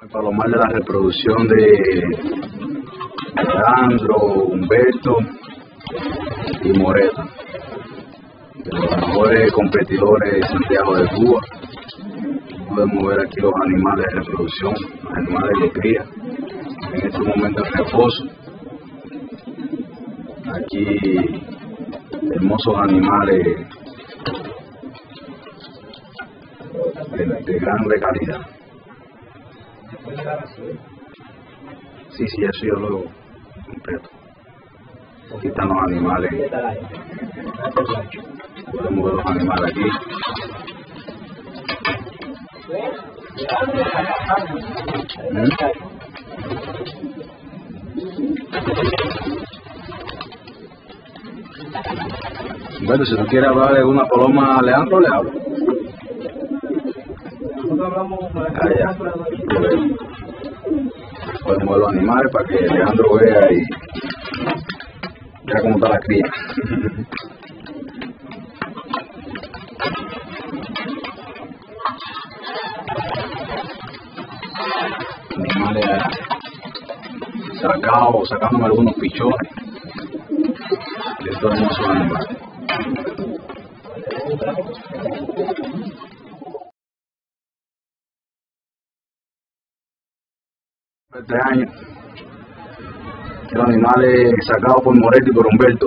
El palomar de la reproducción de Alejandro, Humberto y Moreta, de los mejores competidores de Santiago de Cuba. Podemos ver aquí los animales de reproducción, animales de cría, en este momento en reposo. Aquí hermosos animales de, de gran calidad. Sí, sí, eso yo lo completo. Aquí están los animales. Podemos ver los animales aquí. ¿Mm? Bueno, si no quiere hablar de una paloma, Leandro, le hablo. Ah, ya. Podemos los animales para que Leandro vea y vea cómo está la cría. animales sacados, sacándome algunos pichones de estos hermosos animales. Este año, los animales sacados por Moretti y por Humberto.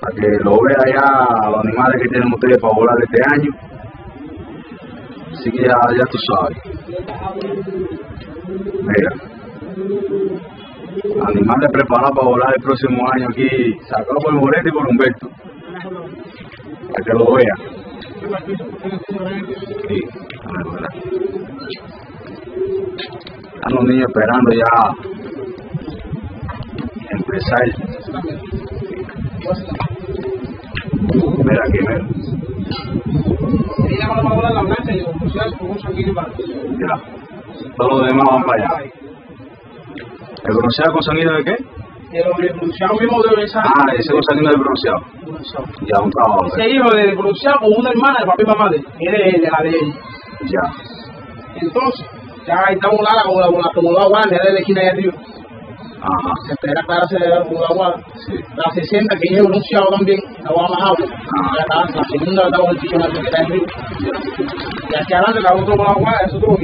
Para que lo vea ya los animales que tienen ustedes para volar este año. Así que ya, ya tú sabes. Mira. Animales preparados para volar el próximo año aquí, sacados por Moretti y por Humberto. Para que lo vea. Están los niños esperando ya empezar. Mira aquí, mira. Ya. Todos los demás van para allá. ¿El bronceado con sonido de qué? De los reproduccionados mismos de esa. Ah, ese con sonido de bronceado. Ya, un trabajo. Ese hijo de pronunciado con una hermana de papá y mamá de él, de, de la de ella. Ya. Entonces, ya ahí está volada como la, como la, como la guardia de la esquina de arriba. Ajá. Se espera para hacer como la guardia. Sí. La 60 que es pronunciado también, la más alta. Ah. Ya está, la segunda está con el pichón que está arriba. Y hacia adelante la otra con la guardia, eso todo.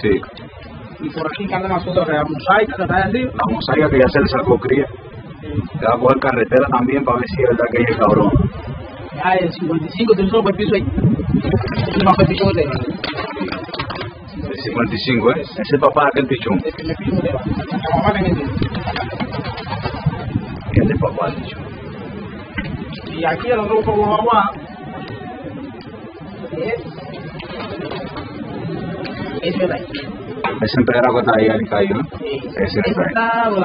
Sí. Y por aquí que anda nosotros, que la mosaica que está ahí arriba. La mosaica que ya se le sacó cría. Te va a coger carretera también para ver si es verdad que es cabrón. Ya el 55 tiene solo por el piso ahí. Y más pichón que tengo. El 55, ¿eh? Ese es el papá de aquel pichón. El primer piso que te va. La mamá tiene. Este es el papá del pichón. Y aquí el otro con agua. Ese de ahí. Ese empedrado que está ahí, ahí caído, ¿no? Sí. Ese es el la no.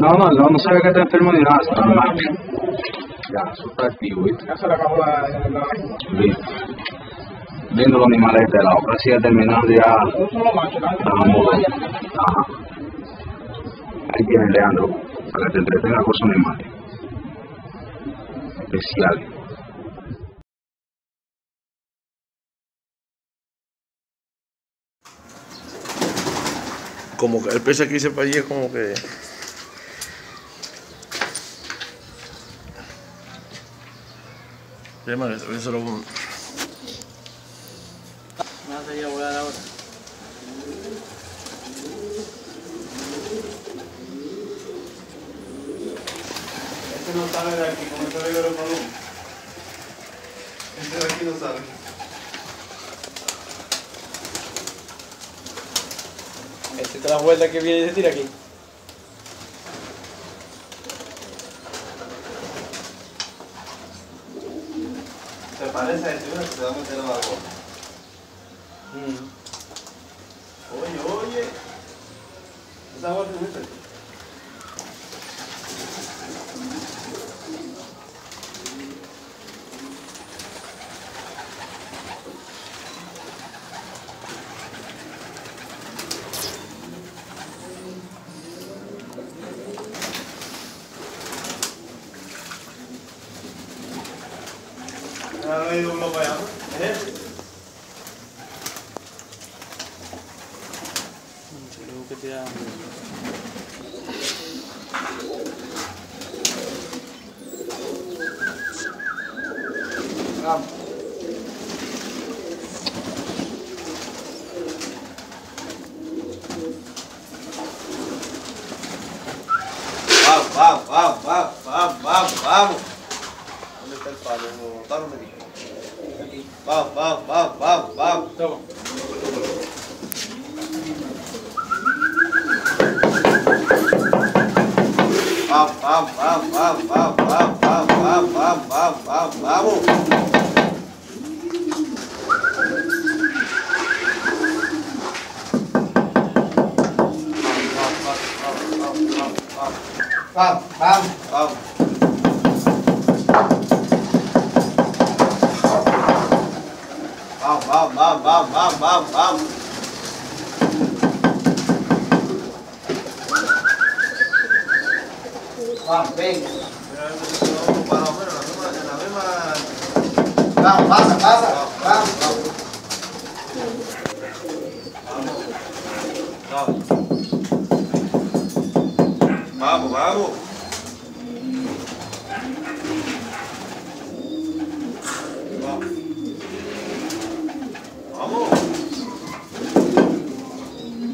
No, no, no, sabe que está enfermo ni nada, está normal. Ya, eso está activo, ¿viste? Ya se le acabó la. la- Listo. Viendo los animales de este lado, casi ya terminando ya la la muda. Ajá. Ahí tiene Leandro, para que te entretenga con sus animales. Especiales. Como que el pez aquí se para allí es como que. Tema, eso lo. Me hace ya volar ahora. Este no sabe de aquí, como este luz. Este de aquí no sabe. Este te la vuelta que viene a decir aquí. Se parece a este, mira, se va a meter a la boca. Oye, oye. Esa voz es Hemen bir bomba koyalım. Evet. Vamos, vamos, vamos, vamos, vamos, vamos. Vamos. ¿Dónde está el palo? ¿Lo botaron aquí? Aquí. Vamos, vamos, vamos, vamos, vamos. Vamos, vamos, vamos, vamos, vamos, vamos, vamos, vamos, vamos, vamos, vamos, vamos. Vamos, vamos. Vamos. bam bam bam bam bam Juan, ven. Para la misma. Vamos, pasa, pasa. Vamos, vamos. Vamos, vamos. Vamos, vamos.